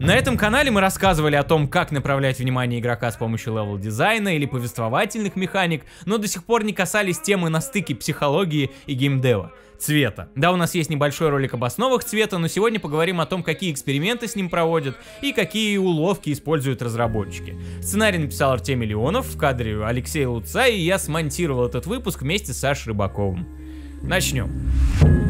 На этом канале мы рассказывали о том, как направлять внимание игрока с помощью level дизайна или повествовательных механик, но до сих пор не касались темы на стыке психологии и геймдева цвета. Да, у нас есть небольшой ролик об основах цвета, но сегодня поговорим о том, какие эксперименты с ним проводят и какие уловки используют разработчики. Сценарий написал Артемий Леонов, в кадре Алексей Луцай, и я смонтировал этот выпуск вместе с Сашей Рыбаковым. Начнем.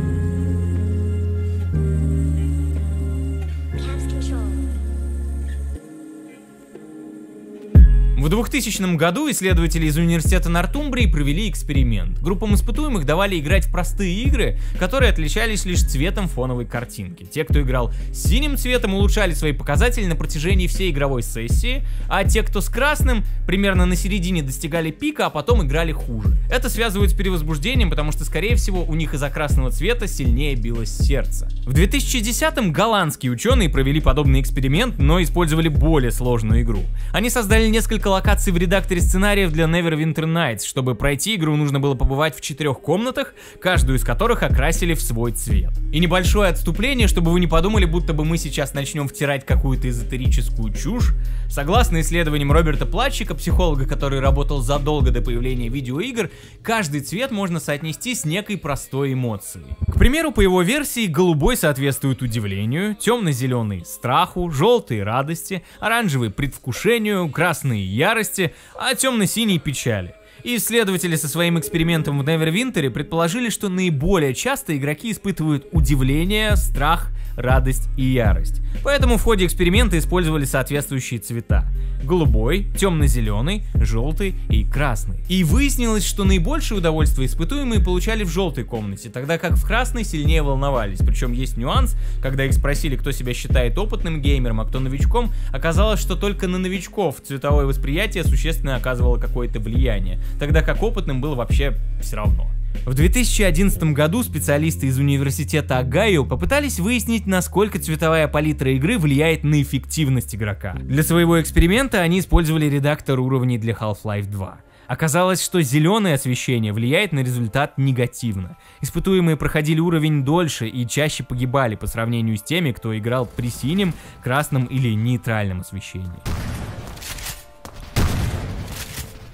В 2000 году исследователи из университета Нортумбрии провели эксперимент. Группам испытуемых давали играть в простые игры, которые отличались лишь цветом фоновой картинки. Те, кто играл синим цветом, улучшали свои показатели на протяжении всей игровой сессии, а те, кто с красным, примерно на середине достигали пика, а потом играли хуже. Это связывают с перевозбуждением, потому что, скорее всего, у них из-за красного цвета сильнее билось сердце. В 2010-м голландские ученые провели подобный эксперимент, но использовали более сложную игру. Они создали несколько локаций в редакторе сценариев для Neverwinter Nights. Чтобы пройти игру, нужно было побывать в четырех комнатах, каждую из которых окрасили в свой цвет. И небольшое отступление, чтобы вы не подумали, будто бы мы сейчас начнем втирать какую-то эзотерическую чушь. Согласно исследованиям Роберта Платчика, психолога, который работал задолго до появления видеоигр, каждый цвет можно соотнести с некой простой эмоцией. К примеру, по его версии, голубой соответствует удивлению, темно-зеленый – страху, желтый – радости, оранжевый – предвкушению, красный ярости, а темно-синей печали. Исследователи со своим экспериментом в Neverwinter предположили, что наиболее часто игроки испытывают удивление, страх, радость и ярость. Поэтому в ходе эксперимента использовали соответствующие цвета. Голубой, темно-зеленый, желтый и красный. И выяснилось, что наибольшее удовольствие испытуемые получали в желтой комнате, тогда как в красной сильнее волновались. Причем есть нюанс, когда их спросили, кто себя считает опытным геймером, а кто новичком, оказалось, что только на новичков цветовое восприятие существенно оказывало какое-то влияние, тогда как опытным было вообще все равно. В 2011 году специалисты из университета Огайо попытались выяснить, насколько цветовая палитра игры влияет на эффективность игрока. Для своего эксперимента они использовали редактор уровней для Half-Life 2. Оказалось, что зеленое освещение влияет на результат негативно. Испытуемые проходили уровень дольше и чаще погибали по сравнению с теми, кто играл при синем, красном или нейтральном освещении.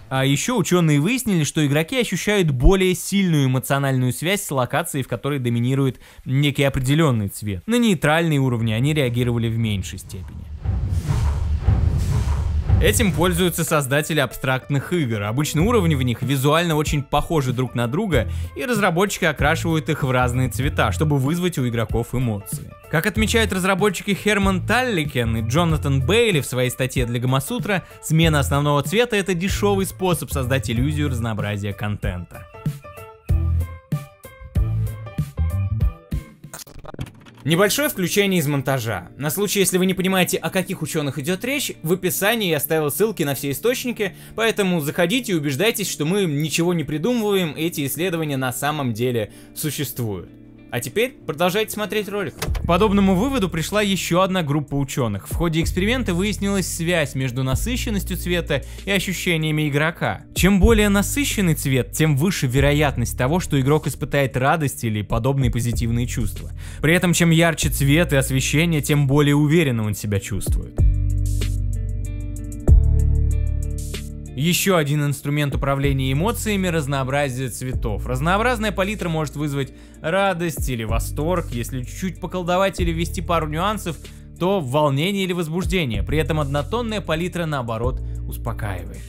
А еще ученые выяснили, что игроки ощущают более сильную эмоциональную связь с локацией, в которой доминирует некий определенный цвет. На нейтральные уровни они реагировали в меньшей степени. Этим пользуются создатели абстрактных игр. Обычно уровни в них визуально очень похожи друг на друга, и разработчики окрашивают их в разные цвета, чтобы вызвать у игроков эмоции. Как отмечают разработчики Херман Талликен и Джонатан Бейли в своей статье для Гамасутра, смена основного цвета это дешевый способ создать иллюзию разнообразия контента. Небольшое включение из монтажа. На случай, если вы не понимаете, о каких ученых идет речь, в описании я оставил ссылки на все источники, поэтому заходите и убеждайтесь, что мы ничего не придумываем, эти исследования на самом деле существуют. А теперь продолжайте смотреть ролик. К подобному выводу пришла еще одна группа ученых. В ходе эксперимента выяснилась связь между насыщенностью цвета и ощущениями игрока. Чем более насыщенный цвет, тем выше вероятность того, что игрок испытает радость или подобные позитивные чувства. При этом чем ярче цвет и освещение, тем более уверенно он себя чувствует. Еще один инструмент управления эмоциями – разнообразие цветов. Разнообразная палитра может вызвать радость или восторг, если чуть-чуть поколдовать или ввести пару нюансов, то волнение или возбуждение. При этом однотонная палитра наоборот успокаивает.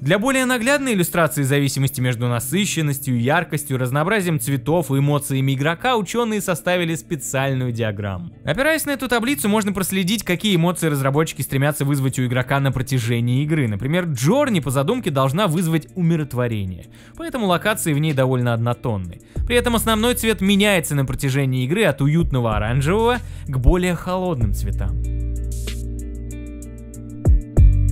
Для более наглядной иллюстрации зависимости между насыщенностью, яркостью, разнообразием цветов и эмоциями игрока ученые составили специальную диаграмму. Опираясь на эту таблицу, можно проследить, какие эмоции разработчики стремятся вызвать у игрока на протяжении игры. Например, Джорни по задумке должна вызвать умиротворение, поэтому локации в ней довольно однотонны. При этом основной цвет меняется на протяжении игры от уютного оранжевого к более холодным цветам.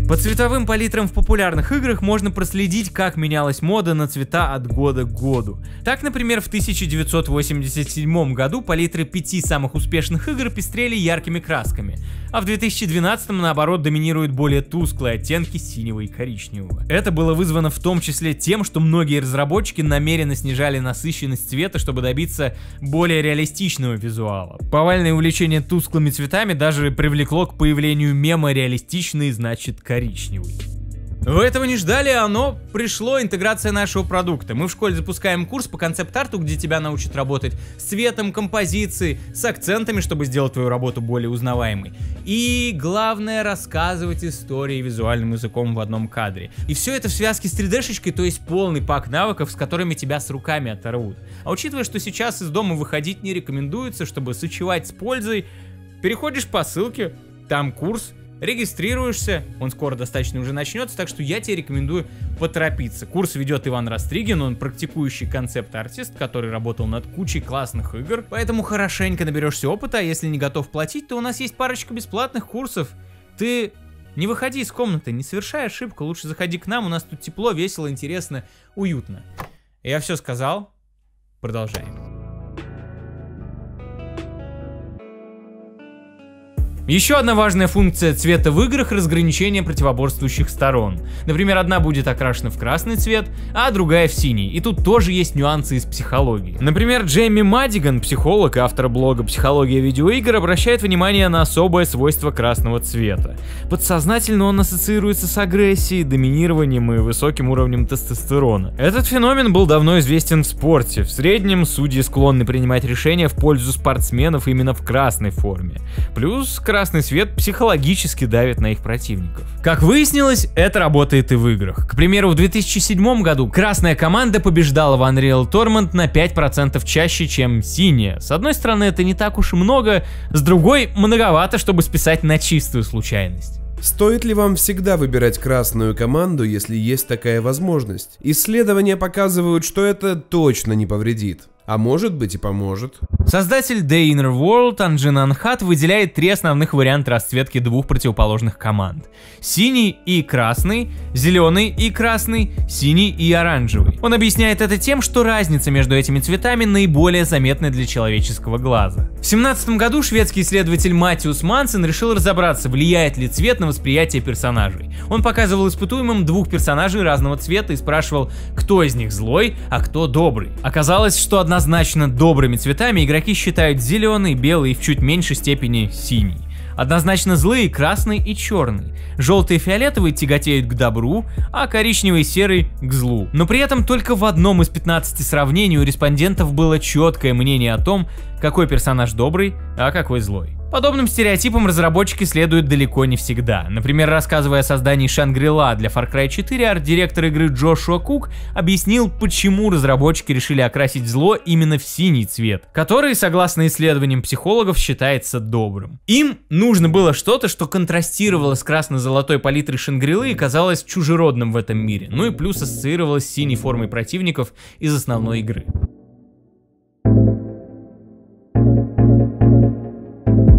По цветовым палитрам в популярных играх можно проследить, как менялась мода на цвета от года к году. Так, например, в 1987 году палитры пяти самых успешных игр пестрели яркими красками, а в 2012 наоборот доминируют более тусклые оттенки синего и коричневого. Это было вызвано в том числе тем, что многие разработчики намеренно снижали насыщенность цвета, чтобы добиться более реалистичного визуала. Повальное увлечение тусклыми цветами даже привлекло к появлению мема «реалистичный значит коричневый» коричневый. Вы этого не ждали, оно пришло, интеграция нашего продукта. Мы в школе запускаем курс по концепт-арту, где тебя научат работать с цветом, композицией, с акцентами, чтобы сделать твою работу более узнаваемой. И главное, рассказывать истории визуальным языком в одном кадре. И все это в связке с 3D-шечкой, то есть полный пак навыков, с которыми тебя с руками оторвут. А учитывая, что сейчас из дома выходить не рекомендуется, чтобы сочевать с пользой, переходишь по ссылке, там курс, регистрируешься, он скоро достаточно уже начнется, так что я тебе рекомендую поторопиться. Курс ведет Иван Растригин, он практикующий концепт-артист, который работал над кучей классных игр, поэтому хорошенько наберешься опыта, а если не готов платить, то у нас есть парочка бесплатных курсов. Ты не выходи из комнаты, не совершай ошибку, лучше заходи к нам, у нас тут тепло, весело, интересно, уютно. Я все сказал, продолжаем. Еще одна важная функция цвета в играх — разграничение противоборствующих сторон. Например, одна будет окрашена в красный цвет, а другая в синий. И тут тоже есть нюансы из психологии. Например, Джейми Мадиган, психолог и автор блога «Психология видеоигр», обращает внимание на особое свойство красного цвета. Подсознательно он ассоциируется с агрессией, доминированием и высоким уровнем тестостерона. Этот феномен был давно известен в спорте. В среднем судьи склонны принимать решения в пользу спортсменов именно в красной форме. Плюс красный свет психологически давит на их противников. Как выяснилось, это работает и в играх. К примеру, в 2007 году красная команда побеждала в Unreal Tournament на 5% чаще, чем синяя. С одной стороны, это не так уж и много, с другой, многовато, чтобы списать на чистую случайность. Стоит ли вам всегда выбирать красную команду, если есть такая возможность? Исследования показывают, что это точно не повредит. А может быть и поможет. Создатель The Inner World Анджин Анхат выделяет три основных варианта расцветки двух противоположных команд. Синий и красный, зеленый и красный, синий и оранжевый. Он объясняет это тем, что разница между этими цветами наиболее заметна для человеческого глаза. В 17 году шведский исследователь Матиус Мансен решил разобраться, влияет ли цвет на восприятие персонажей. Он показывал испытуемым двух персонажей разного цвета и спрашивал, кто из них злой, а кто добрый. Оказалось, что однозначно добрыми цветами игроки считают зеленый, белый и в чуть меньшей степени синий. Однозначно злые красный и черный. Желтый и фиолетовый тяготеют к добру, а коричневый и серый к злу. Но при этом только в одном из 15 сравнений у респондентов было четкое мнение о том, какой персонаж добрый, а какой злой. Подобным стереотипам разработчики следуют далеко не всегда. Например, рассказывая о создании Шангрила для Far Cry 4, арт-директор игры Джошуа Кук объяснил, почему разработчики решили окрасить зло именно в синий цвет, который, согласно исследованиям психологов, считается добрым. Им нужно было что-то, что контрастировало с красно-золотой палитрой Шангрилы и казалось чужеродным в этом мире, ну и плюс ассоциировалось с синей формой противников из основной игры.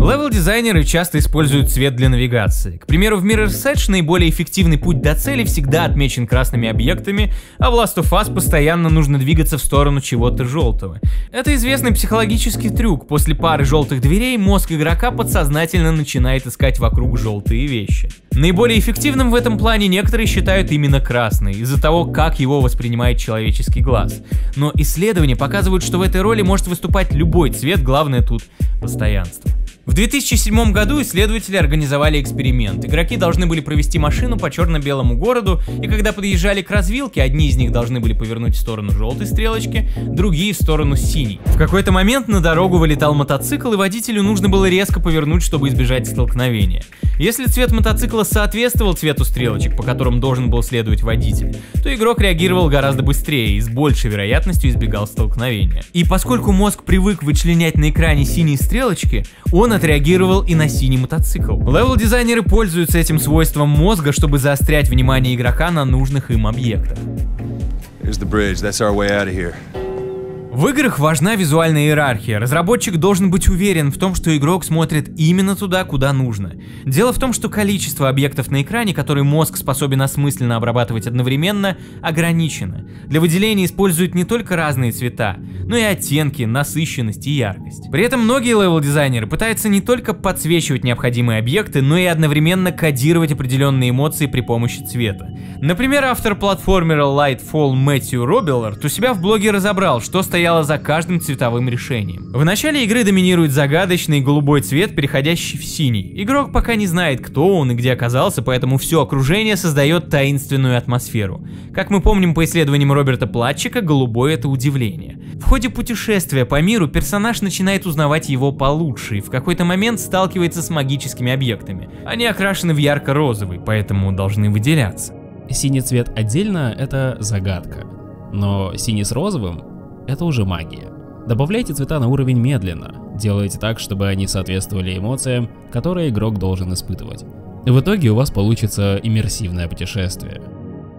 Левел-дизайнеры часто используют цвет для навигации. К примеру, в Mirror's Edge наиболее эффективный путь до цели всегда отмечен красными объектами, а в Last of Us постоянно нужно двигаться в сторону чего-то желтого. Это известный психологический трюк. После пары желтых дверей мозг игрока подсознательно начинает искать вокруг желтые вещи. Наиболее эффективным в этом плане некоторые считают именно красный, из-за того, как его воспринимает человеческий глаз. Но исследования показывают, что в этой роли может выступать любой цвет, главное тут постоянство. В 2007 году исследователи организовали эксперимент. Игроки должны были провести машину по черно-белому городу, и когда подъезжали к развилке, одни из них должны были повернуть в сторону желтой стрелочки, другие в сторону синей. В какой-то момент на дорогу вылетал мотоцикл, и водителю нужно было резко повернуть, чтобы избежать столкновения. Если цвет мотоцикла соответствовал цвету стрелочек, по которым должен был следовать водитель, то игрок реагировал гораздо быстрее и с большей вероятностью избегал столкновения. И поскольку мозг привык вычленять на экране синие стрелочки, он отреагировал и на синий мотоцикл. Левел-дизайнеры пользуются этим свойством мозга, чтобы заострять внимание игрока на нужных им объектах. В играх важна визуальная иерархия. Разработчик должен быть уверен в том, что игрок смотрит именно туда, куда нужно. Дело в том, что количество объектов на экране, которые мозг способен осмысленно обрабатывать одновременно, ограничено. Для выделения используют не только разные цвета, но и оттенки, насыщенность и яркость. При этом многие левел-дизайнеры пытаются не только подсвечивать необходимые объекты, но и одновременно кодировать определенные эмоции при помощи цвета. Например, автор платформера Lightfall Мэтью Робиллард у себя в блоге разобрал, что стоит стояла за каждым цветовым решением. В начале игры доминирует загадочный голубой цвет, переходящий в синий. Игрок пока не знает, кто он и где оказался, поэтому все окружение создает таинственную атмосферу. Как мы помним по исследованиям Роберта Платчика, голубой это удивление. В ходе путешествия по миру персонаж начинает узнавать его получше и в какой-то момент сталкивается с магическими объектами. Они окрашены в ярко-розовый, поэтому должны выделяться. Синий цвет отдельно — это загадка. Но синий с розовым это уже магия. Добавляйте цвета на уровень медленно, делайте так, чтобы они соответствовали эмоциям, которые игрок должен испытывать. В итоге у вас получится иммерсивное путешествие.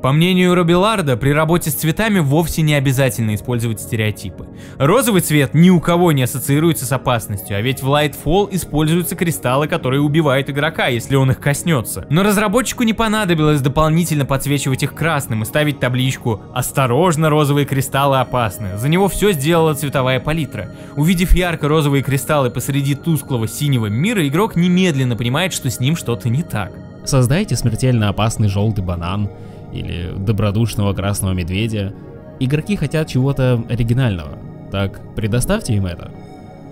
По мнению Робиларда, при работе с цветами вовсе не обязательно использовать стереотипы. Розовый цвет ни у кого не ассоциируется с опасностью, а ведь в Lightfall используются кристаллы, которые убивают игрока, если он их коснется. Но разработчику не понадобилось дополнительно подсвечивать их красным и ставить табличку «Осторожно, розовые кристаллы опасны». За него все сделала цветовая палитра. Увидев ярко-розовые кристаллы посреди тусклого синего мира, игрок немедленно понимает, что с ним что-то не так. Создайте смертельно опасный желтый банан, или добродушного красного медведя. Игроки хотят чего-то оригинального, так предоставьте им это.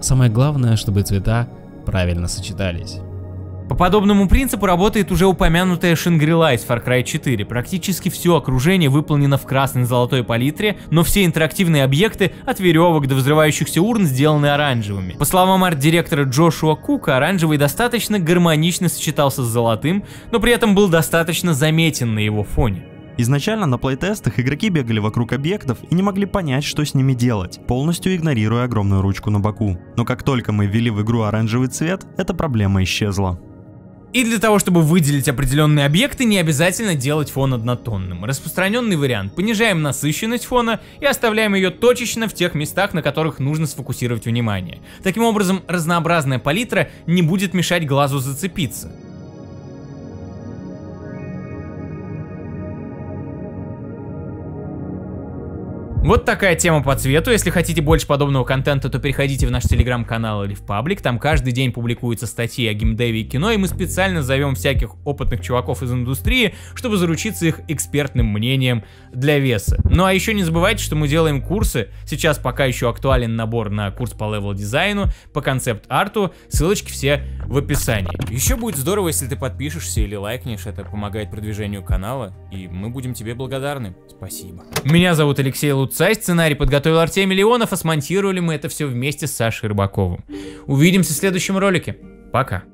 Самое главное, чтобы цвета правильно сочетались. По подобному принципу работает уже упомянутая Шангрила из Far Cry 4. Практически все окружение выполнено в красной золотой палитре, но все интерактивные объекты, от веревок до взрывающихся урн, сделаны оранжевыми. По словам арт-директора Джошуа Кука, оранжевый достаточно гармонично сочетался с золотым, но при этом был достаточно заметен на его фоне. Изначально на плейтестах игроки бегали вокруг объектов и не могли понять, что с ними делать, полностью игнорируя огромную ручку на боку. Но как только мы ввели в игру оранжевый цвет, эта проблема исчезла. И для того, чтобы выделить определенные объекты, не обязательно делать фон однотонным. Распространенный вариант. Понижаем насыщенность фона и оставляем ее точечно в тех местах, на которых нужно сфокусировать внимание. Таким образом, разнообразная палитра не будет мешать глазу зацепиться. Вот такая тема по цвету. Если хотите больше подобного контента, то переходите в наш телеграм-канал или в паблик. Там каждый день публикуются статьи о геймдеве и кино, и мы специально зовем всяких опытных чуваков из индустрии, чтобы заручиться их экспертным мнением для веса. Ну а еще не забывайте, что мы делаем курсы. Сейчас пока еще актуален набор на курс по level дизайну, по концепт-арту. Ссылочки все в описании. Еще будет здорово, если ты подпишешься или лайкнешь. Это помогает продвижению канала, и мы будем тебе благодарны. Спасибо. Меня зовут Алексей Луцай, сценарий подготовил Артемий Леонов, а смонтировали мы это все вместе с Сашей Рыбаковым. Увидимся в следующем ролике. Пока.